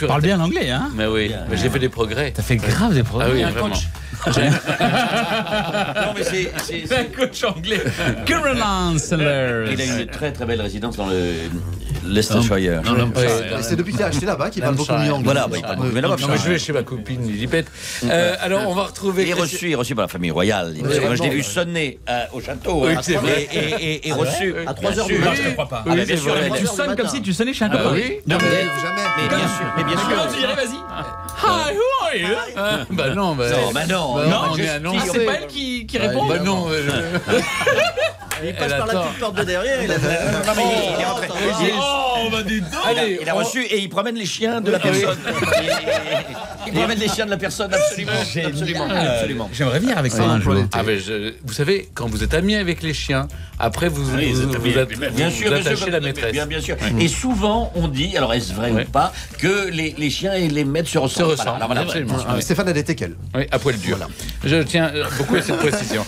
Tu parles bien l'anglais, hein Mais oui, mais j'ai fait des progrès. T'as fait grave des Ah progrès. oui, Un vraiment. Non, mais c'est- c'est- Un coach anglais. Caroline Sandler. Il a une très très belle résidence dans le Leicestershire. Non, non, Ouais. pas- Et c'est depuis qu'il a acheté là-bas qu'il parle beaucoup mieux anglais. Voilà, bah, il parle beaucoup mieux là-bas. Non, mais je vais chez ma copine Lilipette. Euh, alors, on va retrouver. Il est reçu, il est reçu par la famille royale. Je l'ai vu sonner euh, au château. Oui, c'est vrai. Et, et, et, et reçu. À 3 heures Bien du sûr. matin. je te crois pas. Ah, bah, Oui, bien sûr. Tu sonnes comme si tu sonnais chez un Ah copain. oui Non, mais- Jamais. Mais bien sûr, mais bien sûr. Comment tu dirais, vas-y Hi, Ah, bah non, bah. Non, bah non. Bah non, non, bah, on est Ah, annoncé. c'est pas elle qui, qui répond Bah non, euh, Il Elle passe par la petite porte de derrière. Il a... Non, mais il- est rentré. Oh, il a- il a reçu et il promène les chiens de la personne. Il- promène les chiens de la personne, absolument. Absolument. absolument. J'aimerais venir avec ça un jour. Ah, vous savez, quand vous êtes ami avec les chiens, après vous vous, vous, vous, Bien, êtes- bien vous sûr, bien attachez sûr, la maîtresse. Bien, bien sûr. Et souvent, on dit, alors est-ce vrai Ouais. ou pas, que les, les chiens et les maîtres se ressemblent. ressemblent, Voilà, voilà, absolument. voilà. Ah, Stéphane a des teckels. Oui, à poil dur. Je tiens beaucoup à cette précision.